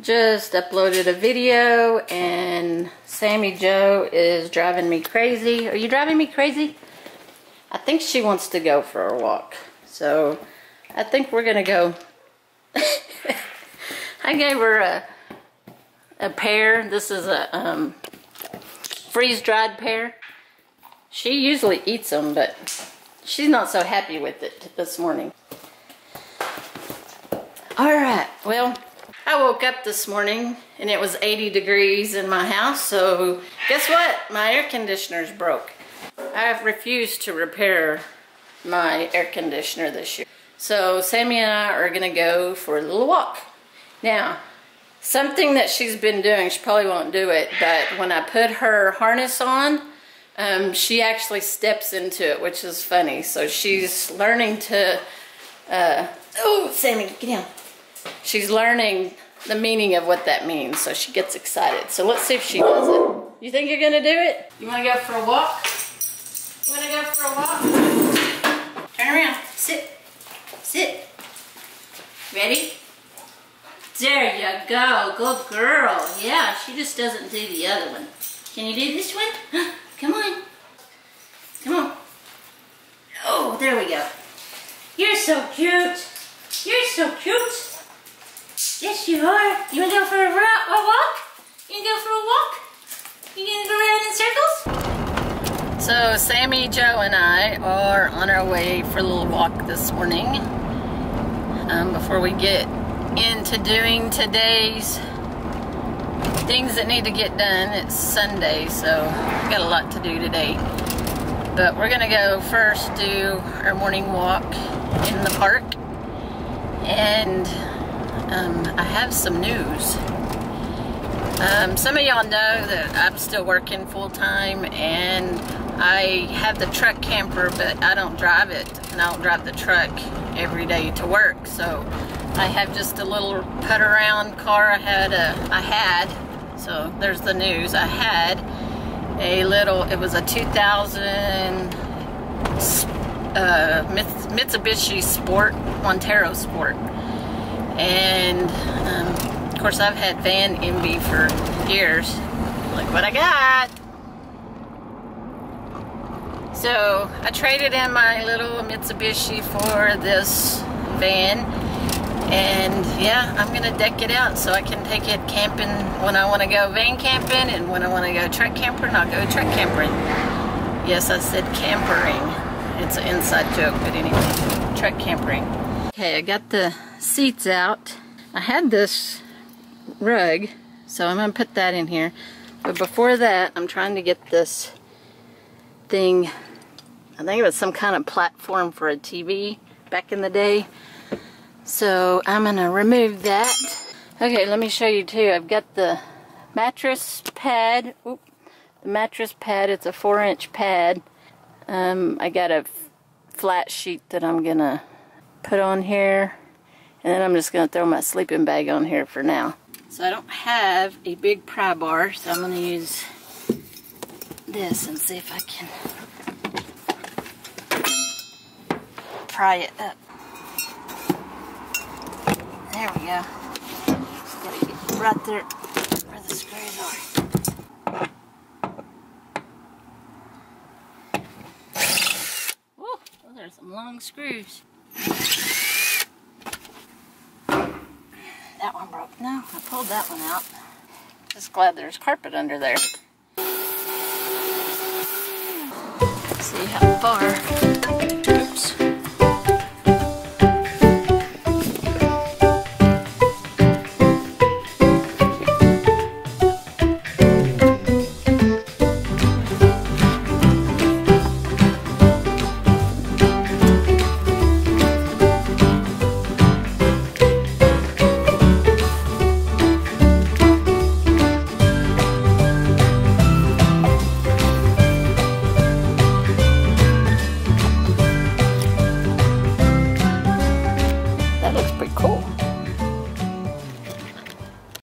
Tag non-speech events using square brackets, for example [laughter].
just uploaded a video and Sammy Joe is driving me crazy. Are you driving me crazy? I think she wants to go for a walk. So I think we're gonna go. [laughs] I gave her a, a pear. This is a um, freeze-dried pear. She usually eats them, but she's not so happy with it this morning. All right, well, I woke up this morning and it was 80 degrees in my house, so guess what? My air conditioner's broke. I've refused to repair my air conditioner this year. So Sammy and I are gonna go for a little walk. Now, something that she's been doing, she probably won't do it, but when I put her harness on, um, she actually steps into it, which is funny. So she's learning to, uh, oh, Sammy, get down she's learning the meaning of what that means, so she gets excited. So let's see if she does it. You think you're gonna do it? You wanna go for a walk? You wanna go for a walk? Turn around, sit, sit. Ready? There you go, good girl. Yeah, she just doesn't do the other one. Can you do this one? [gasps] Come on. Come on. Oh, there we go. You're so cute. You're so cute. Yes, you are. You want to go for a, a walk? You want to go for a walk? You to go around in circles? So, Sammy, Joe, and I are on our way for a little walk this morning. Um, before we get into doing today's things that need to get done. It's Sunday, so we got a lot to do today. But we're gonna go first do our morning walk in the park. And um, I have some news. Um, some of y'all know that I'm still working full time and I have the truck camper, but I don't drive it and I don't drive the truck every day to work. So I have just a little put around car I had, a, I had, so there's the news, I had a little, it was a 2000 uh, Mitsubishi Sport, Montero Sport and um, of course I've had van envy for years. Look what I got! So I traded in my little Mitsubishi for this van and yeah I'm gonna deck it out so I can take it camping when I want to go van camping and when I want to go truck camping I'll go truck camping. Yes I said campering. It's an inside joke but anyway truck camping. Okay I got the seats out. I had this rug, so I'm going to put that in here. But before that, I'm trying to get this thing, I think it was some kind of platform for a TV back in the day. So I'm going to remove that. Okay, let me show you too. I've got the mattress pad. Oop, the mattress pad, it's a four inch pad. Um, I got a flat sheet that I'm going to put on here and then I'm just going to throw my sleeping bag on here for now. So I don't have a big pry bar, so I'm going to use this and see if I can pry it up. There we go. Just got to get right there where the screws are. Woo, those are some long screws. That one broke. No, I pulled that one out. Just glad there's carpet under there. Let's see how far